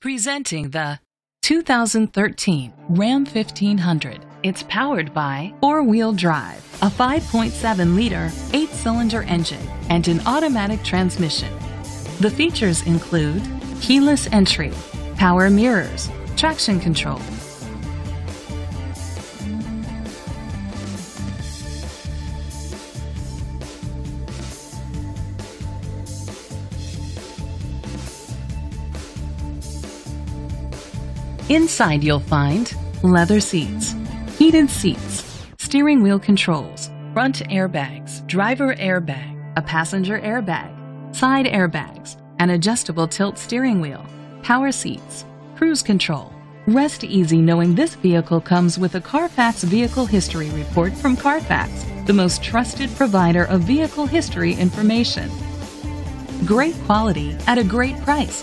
Presenting the 2013 Ram 1500. It's powered by four-wheel drive, a 5.7-liter, eight-cylinder engine, and an automatic transmission. The features include keyless entry, power mirrors, traction control, Inside you'll find leather seats, heated seats, steering wheel controls, front airbags, driver airbag, a passenger airbag, side airbags, an adjustable tilt steering wheel, power seats, cruise control. Rest easy knowing this vehicle comes with a Carfax Vehicle History Report from Carfax, the most trusted provider of vehicle history information. Great quality at a great price.